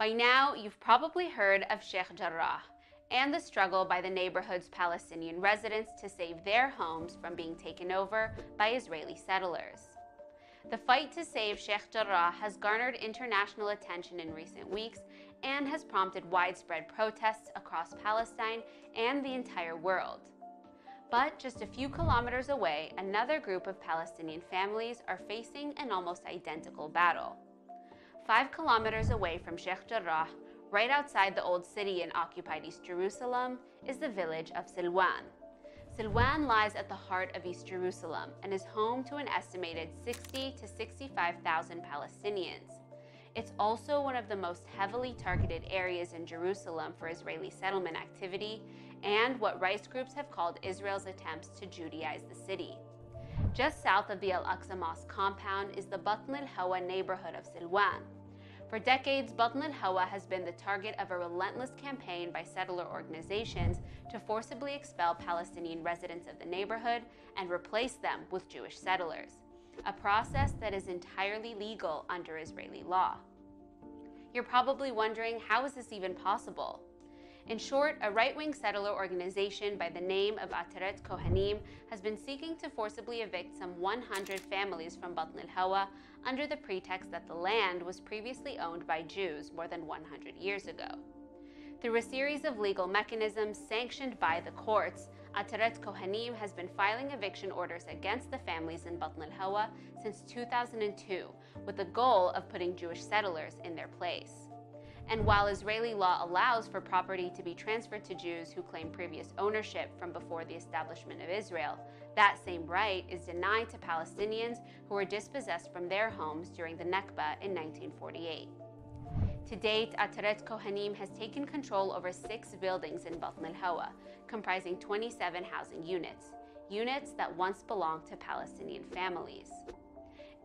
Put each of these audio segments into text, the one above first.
By now, you've probably heard of Sheikh Jarrah and the struggle by the neighborhood's Palestinian residents to save their homes from being taken over by Israeli settlers. The fight to save Sheikh Jarrah has garnered international attention in recent weeks and has prompted widespread protests across Palestine and the entire world. But just a few kilometers away, another group of Palestinian families are facing an almost identical battle. Five kilometers away from Sheikh Jarrah, right outside the old city in occupied East Jerusalem, is the village of Silwan. Silwan lies at the heart of East Jerusalem and is home to an estimated 60 to 65,000 Palestinians. It's also one of the most heavily targeted areas in Jerusalem for Israeli settlement activity and what rights groups have called Israel's attempts to Judaize the city. Just south of the Al Aqsa Mosque compound is the Batn al Hawa neighborhood of Silwan. For decades, Batn al Hawa has been the target of a relentless campaign by settler organizations to forcibly expel Palestinian residents of the neighborhood and replace them with Jewish settlers, a process that is entirely legal under Israeli law. You're probably wondering how is this even possible? In short, a right wing settler organization by the name of Ateret Cohanim has been seeking to forcibly evict some 100 families from Batn al Hawa under the pretext that the land was previously owned by Jews more than 100 years ago. Through a series of legal mechanisms sanctioned by the courts, Ateret Cohanim has been filing eviction orders against the families in Batn al Hawa since 2002, with the goal of putting Jewish settlers in their place. And while Israeli law allows for property to be transferred to Jews who claim previous ownership from before the establishment of Israel, that same right is denied to Palestinians who were dispossessed from their homes during the Nakba in 1948. To date, Ateret Cohanim has taken control over six buildings in Batn al Hawa, comprising 27 housing units, units that once belonged to Palestinian families.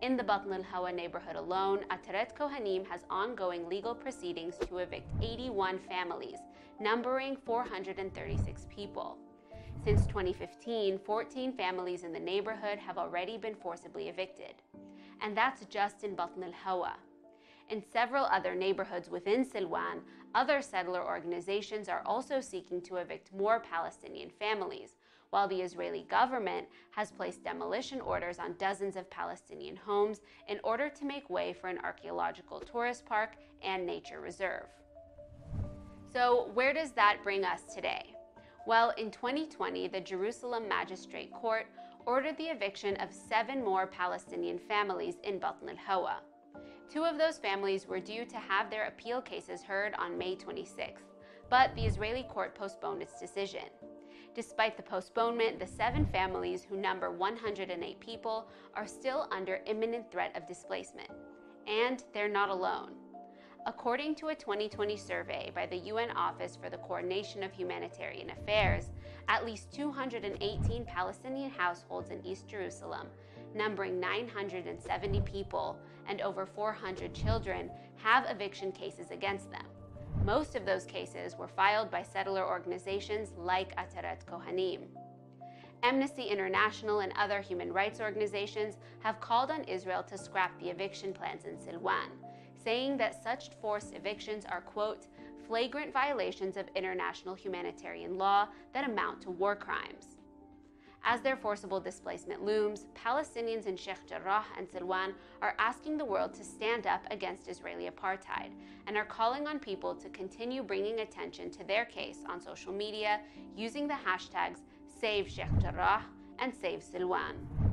In the Batn al Hawa neighborhood alone, Ateret Cohanim has ongoing legal proceedings to evict 81 families, numbering 436 people. Since 2015, 14 families in the neighborhood have already been forcibly evicted. And that's just in Batn al Hawa. In several other neighborhoods within Silwan, other settler organizations are also seeking to evict more Palestinian families, while the Israeli government has placed demolition orders on dozens of Palestinian homes in order to make way for an archaeological tourist park and nature reserve. So, where does that bring us today? Well, in 2020, the Jerusalem Magistrate Court ordered the eviction of seven more Palestinian families in Batn al Hawa. Two of those families were due to have their appeal cases heard on May 26th, but the Israeli court postponed its decision. Despite the postponement, the seven families, who number 108 people, are still under imminent threat of displacement. And they're not alone. According to a 2020 survey by the UN Office for the Coordination of Humanitarian Affairs, at least 218 Palestinian households in East Jerusalem, numbering 970 people and over 400 children, have eviction cases against them. Most of those cases were filed by settler organizations like Ateret Cohanim. Amnesty International and other human rights organizations have called on Israel to scrap the eviction plans in Silwan, saying that such forced evictions are, quote, flagrant violations of international humanitarian law that amount to war crimes. As their forcible displacement looms, Palestinians in Sheikh Jarrah and Silwan are asking the world to stand up against Israeli apartheid and are calling on people to continue bringing attention to their case on social media using the hashtags Save Sheikh Jarrah and Save Silwan.